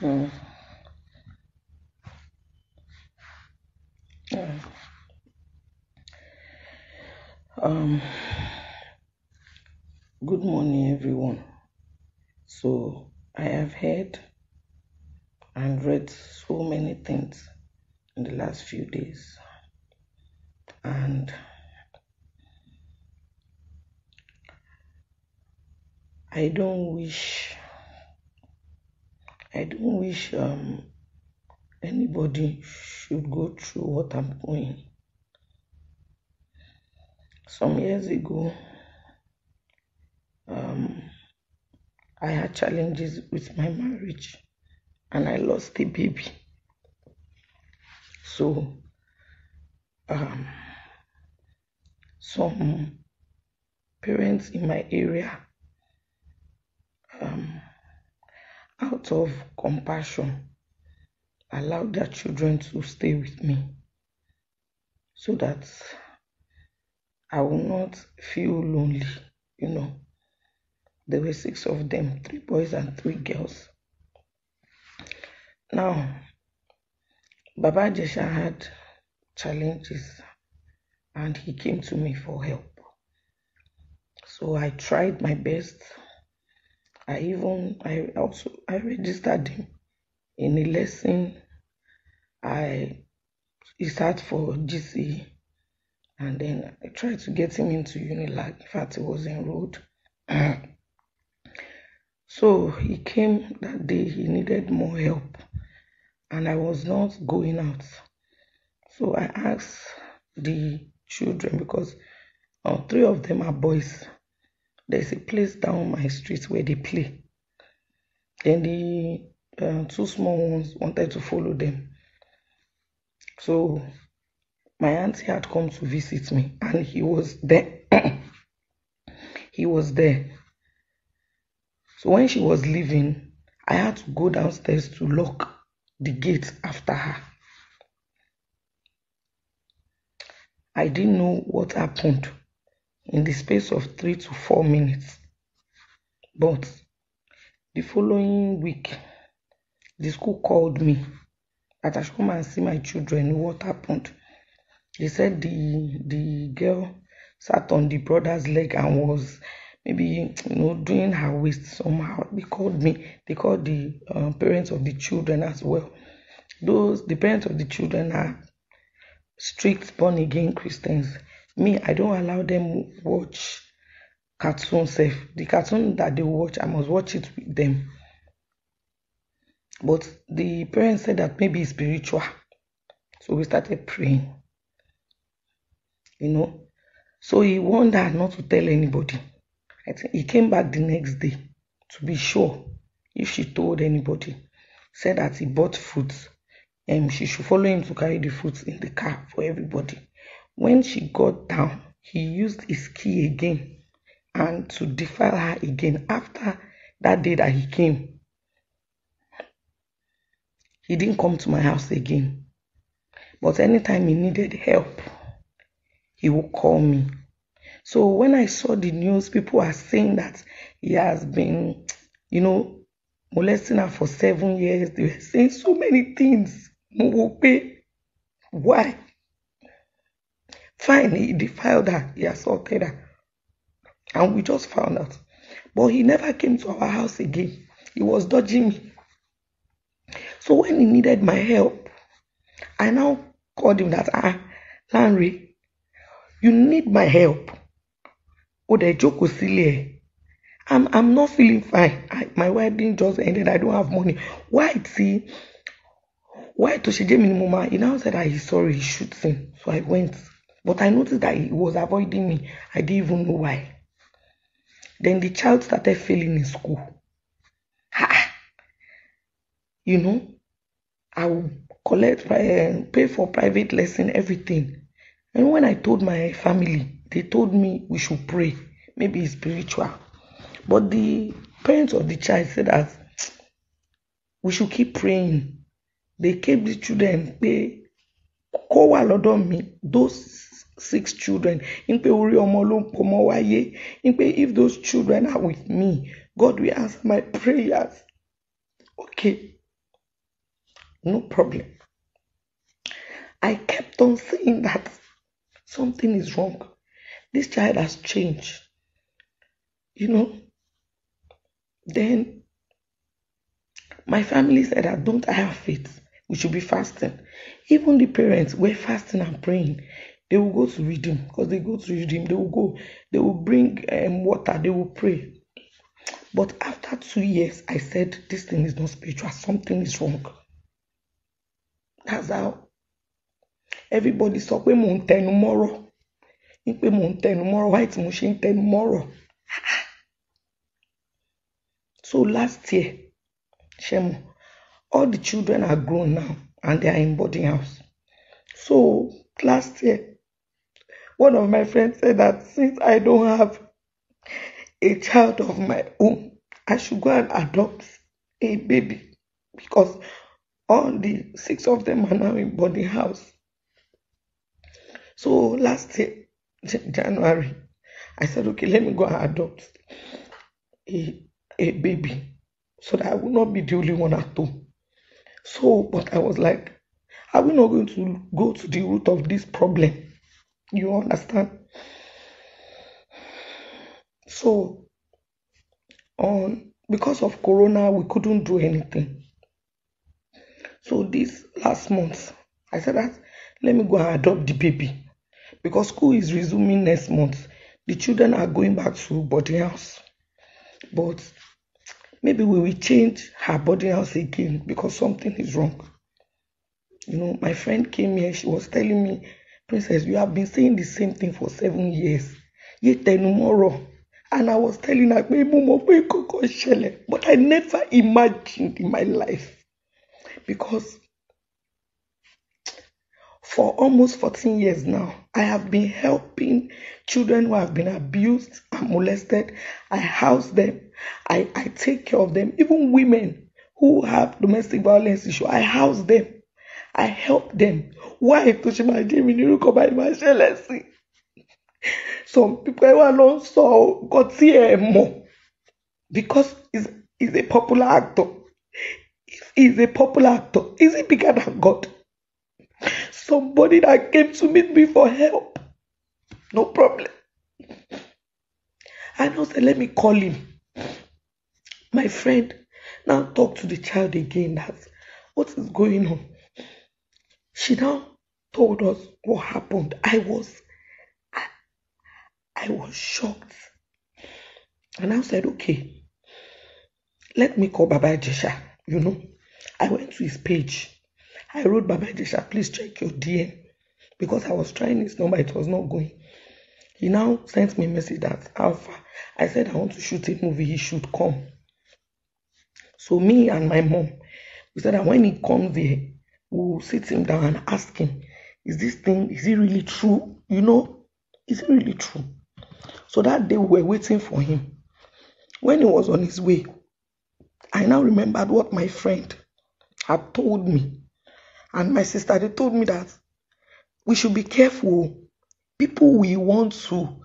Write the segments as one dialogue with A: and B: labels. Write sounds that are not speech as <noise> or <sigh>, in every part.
A: Mm. Yeah. Um, good morning, everyone. So, I have heard and read so many things in the last few days, and I don't wish, I don't wish um anybody should go through what I'm going. Some years ago, um, I had challenges with my marriage and I lost a baby. So, um, some parents in my area, um, out of compassion, allowed their children to stay with me so that I will not feel lonely. You know, there were six of them three boys and three girls. Now, Baba Ijesha had challenges and he came to me for help. So I tried my best. I even I also I registered him in a lesson. I he sat for GC and then I tried to get him into Unilag. In fact, he was enrolled. <clears throat> so he came that day, he needed more help, and I was not going out. So I asked the children because uh, three of them are boys. There's a place down my street where they play. Then the uh, two small ones wanted to follow them. So my auntie had come to visit me and he was there. <coughs> he was there. So when she was leaving, I had to go downstairs to lock the gate after her. I didn't know what happened in the space of three to four minutes. But the following week, the school called me that I should come and see my children. What happened? They said the the girl sat on the brother's leg and was maybe you know doing her waist somehow. They called me. They called the uh, parents of the children as well. Those the parents of the children are strict born again Christians. Me, I don't allow them watch cartoon safe. The cartoon that they watch, I must watch it with them. But the parents said that maybe it's spiritual. So we started praying. You know. So he warned her not to tell anybody. I think he came back the next day to be sure if she told anybody. Said that he bought fruits and she should follow him to carry the fruits in the car for everybody. When she got down, he used his key again and to defile her again after that day that he came. He didn't come to my house again. But anytime he needed help, he would call me. So when I saw the news, people are saying that he has been, you know, molesting her for seven years. They were saying so many things. Why? Fine, he defiled her, he assaulted her. And we just found out. But he never came to our house again. He was dodging me. So when he needed my help, I now called him that, ah, Lanre, you need my help. Ó dẹ̀ jókòó sílé ẹ̀. I'm I'm not feeling fine. I, my wedding just ended. I don't have money. Why tí why ni mo máa he now said that he's sorry he shooting. So I went. But I noticed that he was avoiding me. I didn't even know why. Then the child started failing in school. Ha! You know, I will collect uh, pay for private lesson, everything. And when I told my family, they told me we should pray. Maybe it's spiritual. But the parents of the child said that we should keep praying. They kept the children pé kó wà lọ́dọ̀ those six children ń pé orí ọmọ ló pọmọ wáyé ń pé if those children are with me God will answer my prayers. Okay. no problem. I kept on saying that something is wrong. This child has changed. You know, then my family said that don't I have faith? We should be fasting. Even the parents were fasting and praying. They will go to redeem because they go to redeem. They will go, they will bring um, water, they will pray. But after two years, I said, This thing is not spiritual, something is wrong. That's how everybody sọ pé mò ń tẹnu mọ́rọ̀ ní pé mò ń tẹnu mọ́rọ̀ wáyé tí mo ṣe ń tẹnu mọ́rọ̀. So last year, Shemo, all the children are grown now and they are in boarding house. So last year, one of my friends said that since I don't have a child of my own, I should go and adopt a baby because all the six of them are now in boarding house. So last year, January, I said, okay, let me go and adopt a, a baby so that I will not be the only one at home. So, but I was like, are we not going to go to the root of this problem? You understand? So, on because of Corona, we couldn't do anything. So this last month, I said that let me go and adopt the baby because school is resuming next month. The children are going back to boarding house, but maybe we will change her boarding house again because something is wrong. You know, my friend came here, she was telling me, Princess, you have been saying the same thing for seven years. Yet tomorrow. And I was telling her, pé mo mọ̀ pé kókó ṣẹlẹ̀, but I never imagined in my life because for almost 14 years now, I have been helping children who have been abused and molested. I house them. I, I take care of them. Even women who have domestic violence issue, I house them. I help them. Why? tó ṣe máa jẹ́ mi ní ṣẹlẹ̀ sí? Some people wà lọ sọ nǹkan mọ̀ because he's, he's a popular actor. He's a popular actor, is he bigger than God? Somebody that came to meet me for help. No problem. I now said, let me call him. My friend now talk to the child again that what is going on. She now told us what happened. I was I, I was shocked. And I said, okay, let me call Baba Ijesha. You know, I went to his page. I wrote Baba Ijesha, please check your DM. Because I was trying his number, it was not going. He now sent me a message that Alpha. I said I want to shoot a movie, he should come. So me and my mom, we said that when he comes there, we'll sit him down and ask him, is this thing, is it really true? You know, is it really true? So that day we were waiting for him. When he was on his way, I now remembered what my friend had told me. And my sister, they told me that we should be careful. People we want to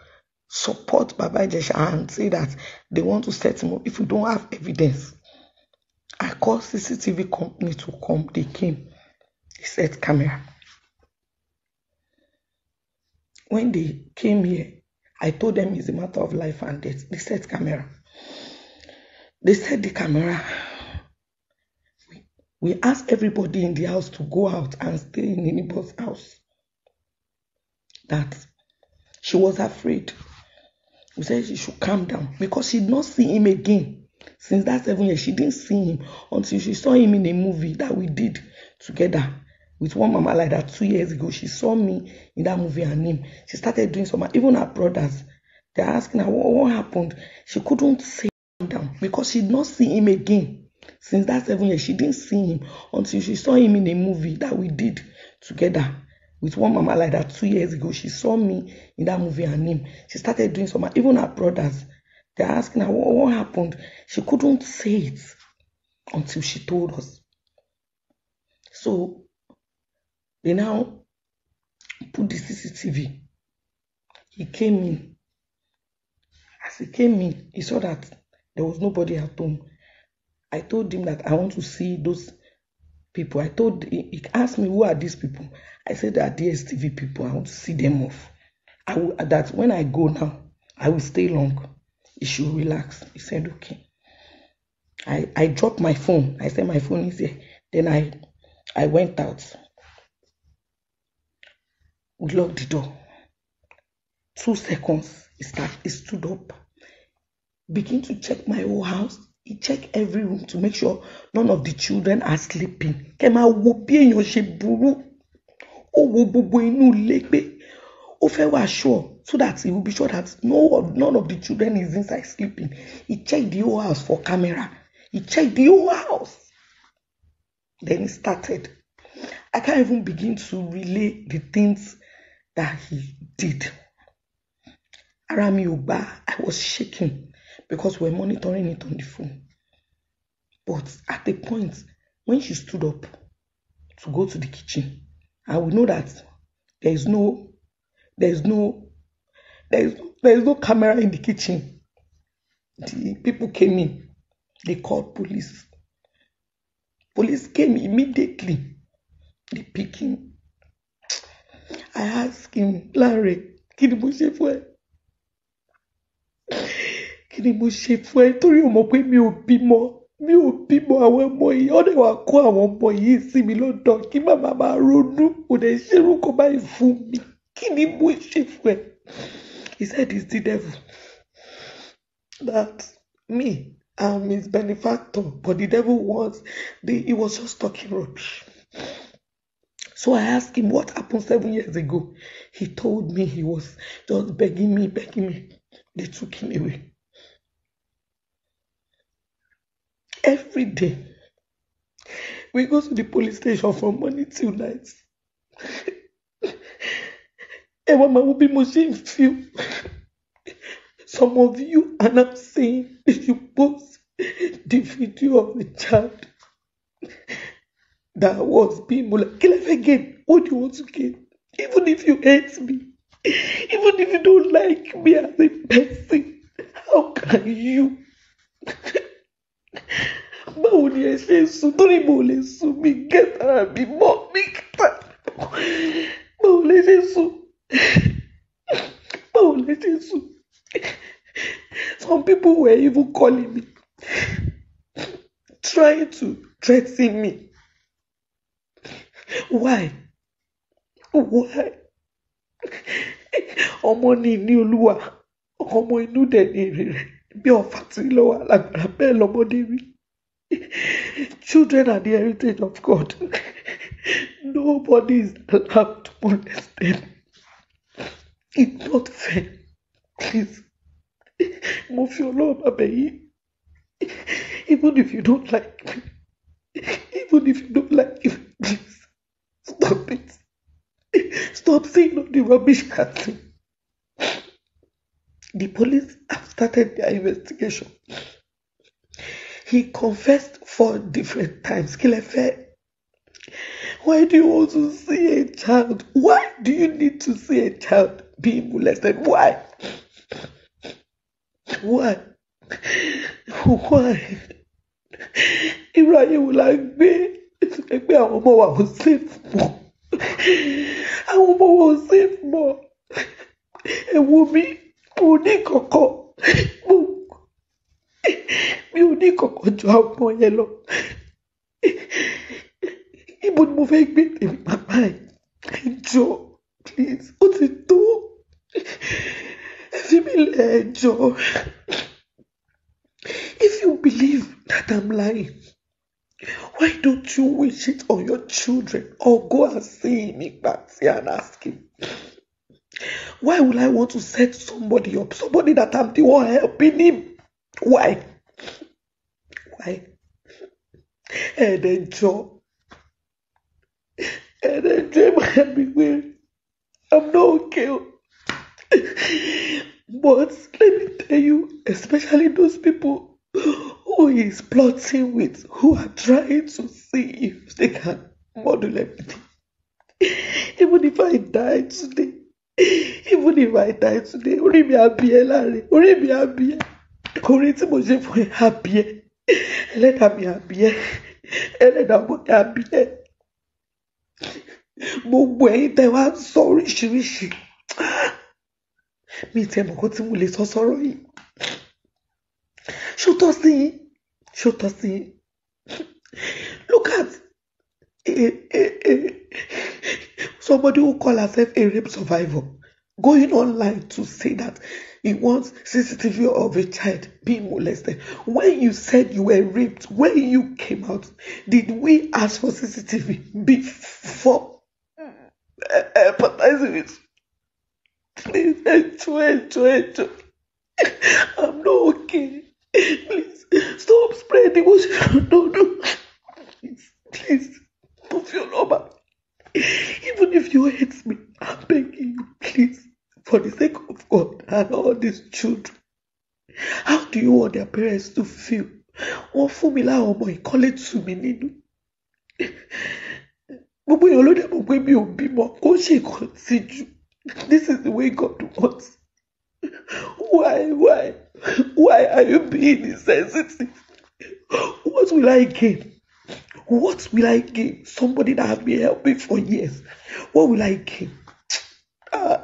A: support Baba Ijesha and say that they want to set him up if we don't have evidence. I called CCTV company to come. They came. They set camera. When they came here, I told them it's a matter of life and death. They said, camera. They said, the camera. We, asked everybody in the house to go out and stay in anybody's house. That she was afraid. We said she should calm down because she did not see him again. Since that seven years, she didn't see him until she saw him in a movie that we did together with one mama like that two years ago. She saw me in that movie and him. She started doing some, even her brothers, they're asking her what, what happened. She couldn't say down because she did not see him again. Since that seven years, she didn't see him until she saw him in a movie that we did together with one mama like that two years ago. She saw me in that movie and him. She started doing some, even her brothers, they're asking her what, what happened. She couldn't say it until she told us. So they now put the CCTV. He came in. As he came in, he saw that there was nobody at home. I told him that I want to see those people. I told he, asked me who are these people. I said they are DSTV people. I want to see them off. I will, that when I go now, I will stay long. He should relax. He said okay. I I dropped my phone. I said my phone is here. Then I I went out. We locked the door. Two seconds. He start. He stood up. Begin to check my whole house. He checked every room to make sure none of the children are sleeping. Kẹ́ máa wo bí èèyàn ṣe burú. Ó wo gbogbo inú ilé pé ó fẹ́ wà sure so that he will be sure that no none of the children is inside sleeping. He checked the whole house for camera. He checked the whole house. Then he started. I can't even begin to relay the things that he did. Ara mi. I was shaking because we're monitoring it on the phone. But at the point when she stood up to go to the kitchen, I will know that there is no, there is no, there is, there is no camera in the kitchen. The people came in. They called police. Police came immediately. They pick him. I asked him, Larry, kí ni mo ṣe fún ẹ? Kí ni mo ṣe fún ẹ? Torí o mọ̀ pé mi ò bímọ. Mi ò bímọ àwọn ọmọ yìí. Ó dẹ̀ wá kó àwọn ọmọ yìí sí mi lọ́dọ̀ kí màmá máa ronú. Kò dẹ̀ ṣe irúkọ báyìí fún mi. Kí ni mo ṣe fún ẹ? He said it's the devil. That me, I'm his benefactor, but the devil was, the, he was just talking rubbish. So I asked him what happened seven years ago. He told me he was just begging me, begging me. They took him away. Every day, we go to the police station from morning till night. <laughs> Ẹ wá máa wo bí mo ṣe. Some of you are now saying if <laughs> you post the video of the child that was being molested. Kí lẹ fẹ́ gain? What do you want to gain? Even if you hate me, even if you don't like me as a person, how can you? Báwo ni ẹ ṣe sùn? Torí mo lè sùn mi gẹ́tà mi mọ́ mi gẹ́tà. Báwo lẹ ṣe sùn? Báwo lẹ ṣe sùn? Some people were even calling me, trying to threaten me. Why? Why? Ọmọ ní ní olúwa, ọmọ inú dẹ̀ ní èrè rẹ̀. Bí ọ̀fà tí lọ́wọ́ alágbára bẹ́ẹ̀ lọ́mọdé rí. Children are the heritage of God. Nobody is allowed to molest them. It's not fair. Please. Mo fi Ọlọ́run bàbẹ̀ yìí. Even if you don't like me, even if you don't like me, please stop it. Stop saying all the rubbish Kathy. The police have started their investigation. He confessed four different times. Lẹ? Why do you want to see a child? Why do you need to see a child being molested? Why? Why? Why? Ń gbé? Ẹgbẹ́ àwọn ọmọ wa ò safe mọ́. Àwọn ọmọ wa ò safe mọ́. Ẹ wo mi, mo ní kọ̀kọ̀. Mo mi ò ní kọ̀kọ̀ ju àwọn ọmọ yẹn lọ. Ibo ni mo fẹ́ gbé tèmi bàbá ẹ̀? Ẹ jọ, please, ó ti tó. Ẹ fi mí lẹ̀ ẹ jọ. If you believe that I'm lying, why don't you wish it on your children or go and see him in and ask him? Why would I want to set somebody up? Somebody that I'm the one helping him. Why? Why? Ẹ̀ẹ́dẹ̀jọ. Ẹ̀ẹ́dẹ̀jọ ẹ máa bí wéèrè. I'm not okay. But let me tell you, especially those people who is plotting with, who are trying to see if they can model everything. <laughs> Even if I die today, even if I die today, orí mi á bí ẹ láre, orí mi á bí ẹ. Orí tí mo ṣe fún ẹ á bí ẹ. Ẹlẹ́dàá mi á bí ẹ. ẹlẹ́dàá ọmọ ní abílẹ̀ gbogbo ẹ̀yin tẹ́ wá ń sọ oríṣiríṣi mi tẹ́ mọ̀ kó tí mo lè sọ sọ́rọ̀ yìí ṣó tọ́ sí yín yín look at eh, eh, eh, somebody who call herself a rape survivor going online to say that he wants CCTV of a child being molested. When you said you were raped, when you came out, did we ask for CCTV before empathizing with? Please, enjoy, enjoy, enjoy. I'm not okay. Please, stop spreading emotion. No, no. Please, please, put your number. Even if you hate me, I'm begging you, please, for the sake of God and all these children. How do you want their parents to feel? Wọ́n fún mi láwọn ọmọ ìkọ́lé tù mí nínú. Gbogbo èèyàn ló dẹ̀ pé mi ò bímọ kó ṣe nǹkan síjú. This is the way God wants. Why, why, why are you being insensitive? What will I gain? What will I gain? Somebody that have been helping for years. What will I gain? Ah.